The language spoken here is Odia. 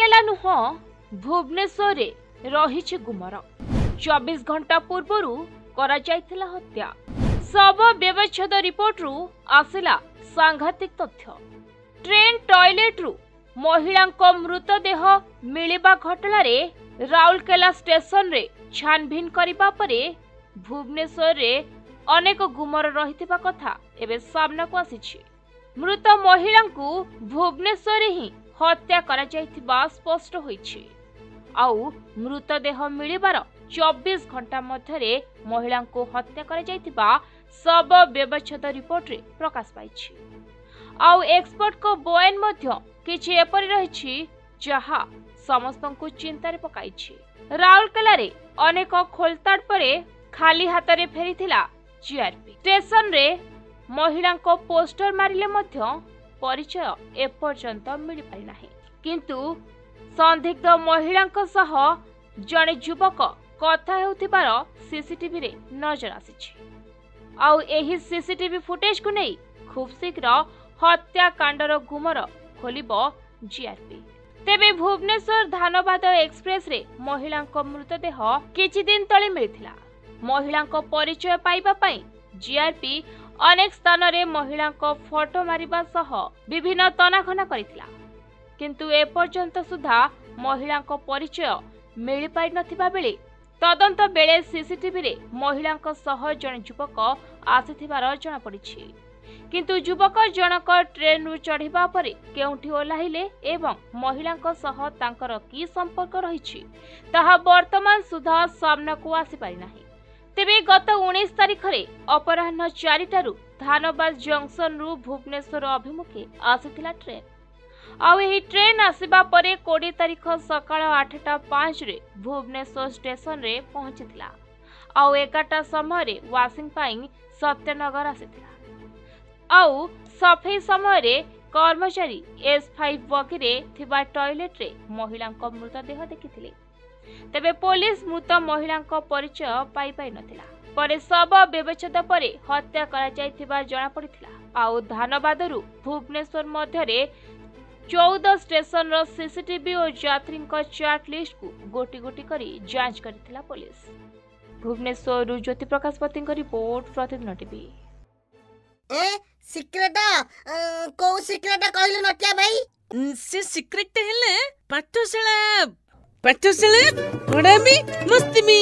ରାଉରକେଲା ନୁହଁ ଭୁବନେଶ୍ୱରରେ ରହିଛି ଗୁମର ଚବିଶ ଘଣ୍ଟା ପୂର୍ବରୁ କରାଯାଇଥିଲା ହତ୍ୟା। ଶବ ବ୍ୟବଚ୍ଛେଦ ରିପୋର୍ଟରୁ ଆସିଲା ସାଂଘାତିକ ତଥ୍ୟ। ଟ୍ରେନ୍ ଟଏଲେଟରୁ ମହିଳାଙ୍କ ମୃତଦେହ ମିଳିବା ଘଟଣାରେ ରାଉରକେଲା ଷ୍ଟେସନରେ ଛାନଭିନ କରିବା ପରେ ଭୁବନେଶ୍ୱରରେ ଅନେକ ଗୁମର ରହିଥିବା କଥା ଏବେ ସାମ୍ନାକୁ ଆସିଛି। ମୃତ ମହିଳାଙ୍କୁ ଭୁବନେଶ୍ୱରରେ ହିଁ ହତ୍ୟା କରାଯାଇଥିବା ସ୍ପଷ୍ଟ ହୋଇଛି। ଆଉ ମୃତଦେହ ମିଳିବାର ଚବିଶ ଘଣ୍ଟା ମଧ୍ୟରେ ମହିଳାଙ୍କୁ ହତ୍ୟା କରାଯାଇଥିବା ଶବ ବ୍ୟବଚ୍ଛେଦ ରିପୋର୍ଟରେ ପ୍ରକାଶ ପାଇଛି। ଆଉ ଏକ୍ସପର୍ଟଙ୍କ ବୟାନ ମଧ୍ୟ କିଛି ଏପରି ରହିଛି ଯାହା ସମସ୍ତଙ୍କୁ ଚିନ୍ତାରେ ପକାଇଛି। ରାଉରକେଲାରେ ଅନେକ ଖୋଲତାଡ ପରେ ଖାଲି ହାତରେ ଫେରିଥିଲା ଜିଆରପି ଷ୍ଟେସନରେ ମହିଳାଙ୍କ ପୋଷ୍ଟର ମାରିଲେ ମଧ୍ୟ ପରିଚୟ ଏପର୍ଯ୍ୟନ୍ତ ମିଳିପାରିନାହିଁ। କିନ୍ତୁ ସନ୍ଦିଗ୍ଧ ମହିଳାଙ୍କ ସହ ଜଣେ ଯୁବକ କଥା ହେଉଥିବାର ସିସିଟିଭିରେ ନଜର ଆସିଛି। ଆଉ ଏହି ସିସିଟିଭି ଫୁଟେଜକୁ ନେଇ ଖୁବ୍ ଶୀଘ୍ର ହତ୍ୟାକାଣ୍ଡର ଗୁମର ଖୋଲିବ ଜିଆରପି। ତେବେ ଭୁବନେଶ୍ୱର ଧାନବାଦ ଏକ୍ସପ୍ରେସରେ ମହିଳାଙ୍କ ମୃତଦେହ କିଛି ଦିନ ତଳେ ମିଳିଥିଲା। ମହିଳାଙ୍କ ପରିଚୟ ପାଇବା ପାଇଁ ଜିଆରପି ଅନେକ ସ୍ଥାନରେ ମହିଳାଙ୍କ ଫଟୋ ମାରିବା ସହ ବିଭିନ୍ନ ତନାଘନା କରିଥିଲା। କିନ୍ତୁ ଏପର୍ଯ୍ୟନ୍ତ ସୁଦ୍ଧା ମହିଳାଙ୍କ ପରିଚୟ ମିଳିପାରିନଥିବା ବେଳେ ତଦନ୍ତ ବେଳେ ସିସିଟିଭିରେ ମହିଳାଙ୍କ ସହ ଜଣେ ଯୁବକ ଆସିଥିବାର ଜଣାପଡ଼ିଛି। କିନ୍ତୁ ଯୁବକ ଜଣକ ଟ୍ରେନ୍ରୁ ଚଢ଼ିବା ପରେ କେଉଁଠି ଓହ୍ଲାଇଲେ ଏବଂ ମହିଳାଙ୍କ ସହ ତାଙ୍କର କି ସମ୍ପର୍କ ରହିଛି ତାହା ବର୍ତ୍ତମାନ ସୁଦ୍ଧା ସାମ୍ନାକୁ ଆସିପାରିନାହିଁ। ତେବେ ଗତ ଉଣେଇଶ ତାରିଖରେ ଅପରାହ୍ନ ଚାରିଟାରୁ ଧାନବାଦ ଜଙ୍କସନରୁ ଭୁବନେଶ୍ୱର ଅଭିମୁଖେ ଆସିଥିଲା ଟ୍ରେନ୍। ଆଉ ଏହି ଟ୍ରେନ୍ ଆସିବା ପରେ କୋଡ଼ିଏ ତାରିଖ ସକାଳ ଆଠଟା ପାଞ୍ଚରେ ଭୁବନେଶ୍ୱର ଷ୍ଟେସନରେ ପହଞ୍ଚିଥିଲା। ଆଉ ଏଗାରଟା ସମୟରେ ୱାସିଂ ପାଇଁ ସତ୍ୟନଗର ଆସିଥିଲା। ଆଉ ସଫେଇ ସମୟରେ କର୍ମଚାରୀ ଏସ୍ ଫାଇଭ୍ ବଗିରେ ଥିବା ଟଏଲେଟରେ ମହିଳାଙ୍କ ମୃତଦେହ ଦେଖିଥିଲେ। ତେବେ ପୋଲିସ ମୃତ ମହିଳାଙ୍କ ପରିଚୟ ପାଇପାରିନଥିଲା ପରେ ଶବ ବ୍ୟବଚ୍ଛେଦ ପରେ ହତ୍ୟା କରାଯାଇଥିବା ଜଣାପଡ଼ିଥିଲା। ଆଉ ଧାନବାଦରୁ ଭୁବନେଶ୍ୱର ମଧ୍ୟରେ ଚଉଦ ଷ୍ଟେସନର ସିସିଟିଭି ଓ ଯାତ୍ରୀଙ୍କ ଚାଟ୍ ଲିଷ୍ଟକୁ ଗୋଟି ଗୋଟି କରି ଯାଞ୍ଚ କରିଥିଲା ପୋଲିସ। ଭୁବନେଶ୍ୱରରୁ ଜ୍ୟୋତି ପ୍ରକାଶ ପତିଙ୍କ ରିପୋର୍ଟ ପ୍ରତିଦିନ ଟିଭି। ଏ ସିକ୍ରେଟ କୋଉ ସିକ୍ରେଟ କହିଲୁ ନଟିଆ ଭାଇ? ସେ ସିକ୍ରେଟ ହେଲେ ପାଠଶାଳା పచ్చసలు కొడమి మస్తిమి